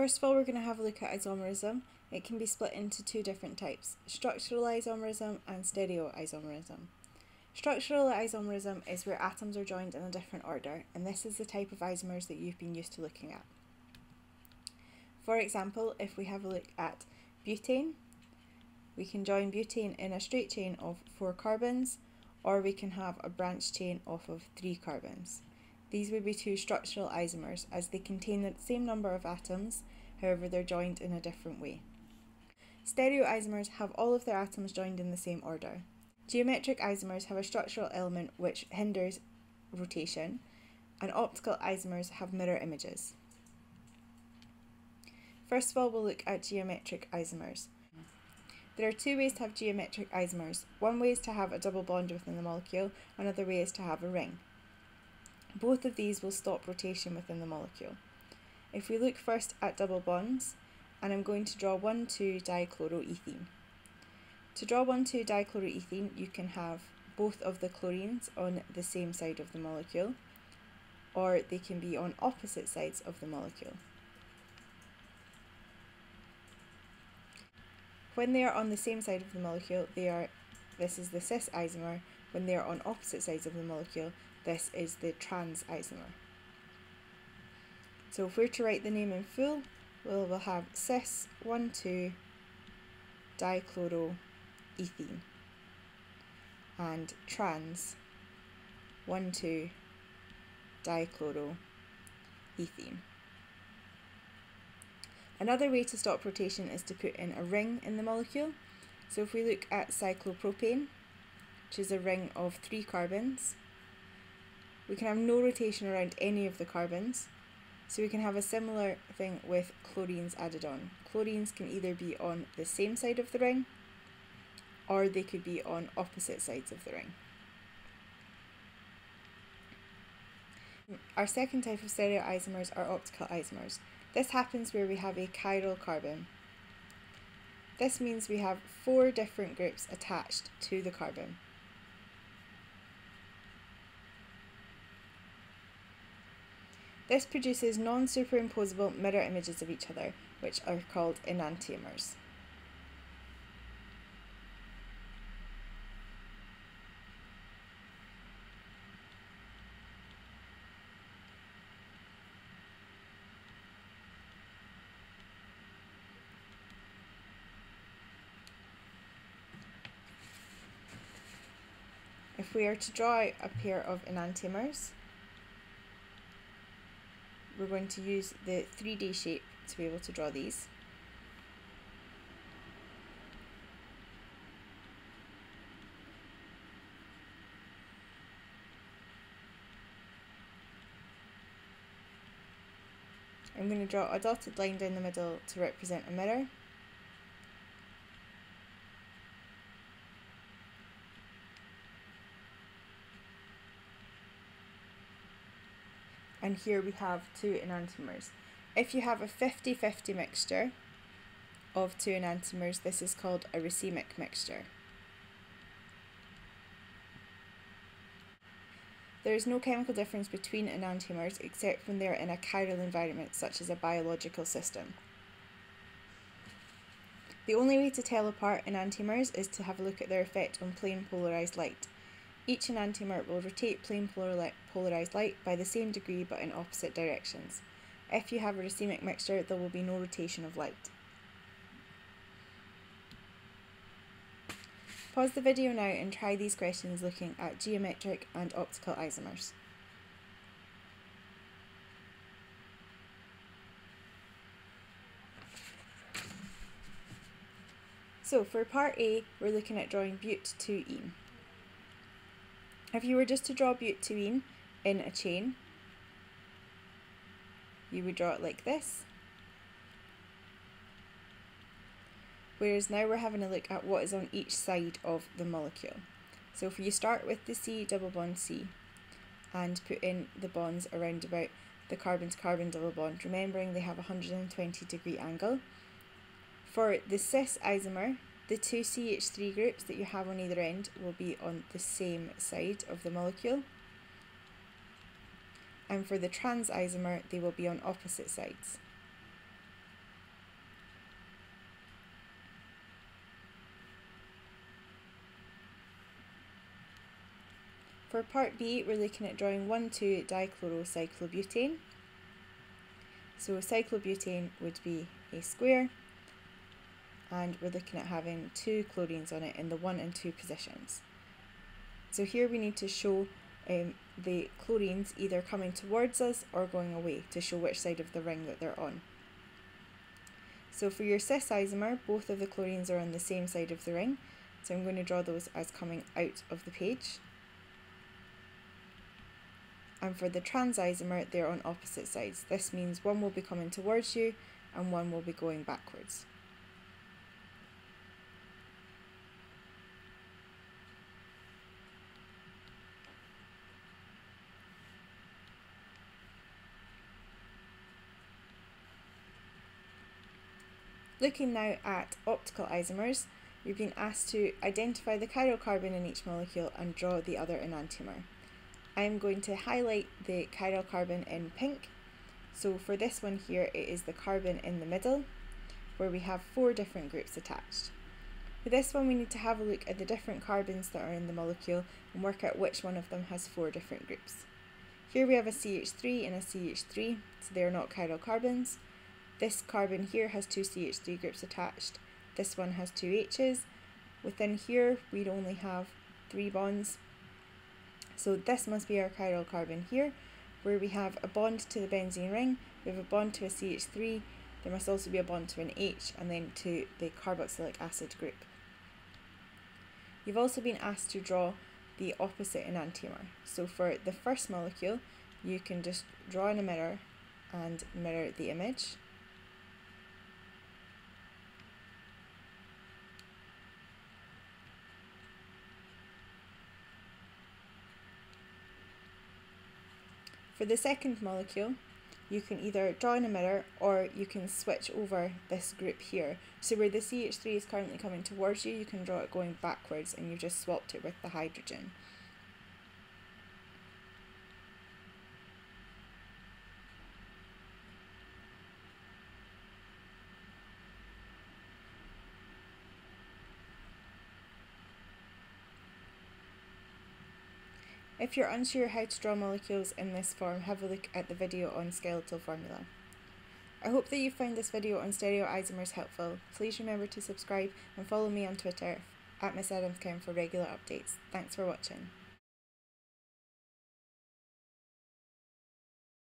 First of all, we're going to have a look at isomerism. It can be split into two different types, structural isomerism and stereoisomerism. Structural isomerism is where atoms are joined in a different order, and this is the type of isomers that you've been used to looking at. For example, if we have a look at butane, we can join butane in a straight chain of four carbons, or we can have a branch chain off of three carbons. These would be two structural isomers as they contain the same number of atoms, however they're joined in a different way. Stereoisomers have all of their atoms joined in the same order. Geometric isomers have a structural element which hinders rotation, and optical isomers have mirror images. First of all, we'll look at geometric isomers. There are two ways to have geometric isomers. One way is to have a double bond within the molecule, another way is to have a ring. Both of these will stop rotation within the molecule. If we look first at double bonds, and I'm going to draw 1,2-dichloroethene. To draw 1,2-dichloroethene, you can have both of the chlorines on the same side of the molecule, or they can be on opposite sides of the molecule. When they are on the same side of the molecule, they are this is the cis isomer. When they are on opposite sides of the molecule, this is the trans isomer. So if we're to write the name in full, we'll, we'll have cis 1,2 dichloroethene and trans 1,2 dichloroethene. Another way to stop rotation is to put in a ring in the molecule. So if we look at cyclopropane, which is a ring of three carbons, we can have no rotation around any of the carbons. So we can have a similar thing with chlorines added on. Chlorines can either be on the same side of the ring or they could be on opposite sides of the ring. Our second type of stereoisomers are optical isomers. This happens where we have a chiral carbon. This means we have four different groups attached to the carbon. This produces non-superimposable mirror images of each other, which are called enantiomers. If we are to draw a pair of enantiomers, we're going to use the 3D shape to be able to draw these. I'm going to draw a dotted line down the middle to represent a mirror. And here we have two enantiomers. If you have a 50-50 mixture of two enantiomers, this is called a racemic mixture. There is no chemical difference between enantiomers except when they are in a chiral environment such as a biological system. The only way to tell apart enantiomers is to have a look at their effect on plane polarised light. Each enantiomer will rotate plane polarised light by the same degree but in opposite directions. If you have a racemic mixture, there will be no rotation of light. Pause the video now and try these questions looking at geometric and optical isomers. So for part A, we're looking at drawing but2ene. If you were just to draw butene in a chain, you would draw it like this. Whereas now we're having a look at what is on each side of the molecule. So if you start with the C double bond C and put in the bonds around about the carbon-to-carbon double bond, remembering they have a 120 degree angle. For the cis isomer, the two CH3 groups that you have on either end will be on the same side of the molecule and for the trans isomer they will be on opposite sides. For part B, we're looking at drawing 1,2 dichlorocyclobutane. So cyclobutane would be a square, and we're looking at having two chlorines on it in the 1 and 2 positions. So here we need to show um, the chlorines either coming towards us or going away to show which side of the ring that they're on. So for your cis isomer, both of the chlorines are on the same side of the ring, so I'm going to draw those as coming out of the page. And for the trans isomer, they're on opposite sides. This means one will be coming towards you and one will be going backwards. Looking now at optical isomers, we've been asked to identify the chiral carbon in each molecule and draw the other enantiomer. I am going to highlight the chiral carbon in pink. So for this one here, it is the carbon in the middle, where we have four different groups attached. For this one, we need to have a look at the different carbons that are in the molecule and work out which one of them has four different groups. Here we have a CH3 and a CH3, so they are not chiral carbons. This carbon here has two CH3 groups attached. This one has two H's. Within here, we'd only have three bonds. So this must be our chiral carbon here, where we have a bond to the benzene ring, we have a bond to a CH3, there must also be a bond to an H, and then to the carboxylic acid group. You've also been asked to draw the opposite enantiomer. So for the first molecule, you can just draw in a mirror and mirror the image. For the second molecule, you can either draw in a mirror or you can switch over this group here. So where the CH3 is currently coming towards you, you can draw it going backwards and you've just swapped it with the hydrogen. If you're unsure how to draw molecules in this form, have a look at the video on skeletal formula. I hope that you found this video on stereoisomers helpful. Please remember to subscribe and follow me on Twitter at Miss Adams for regular updates. Thanks for watching.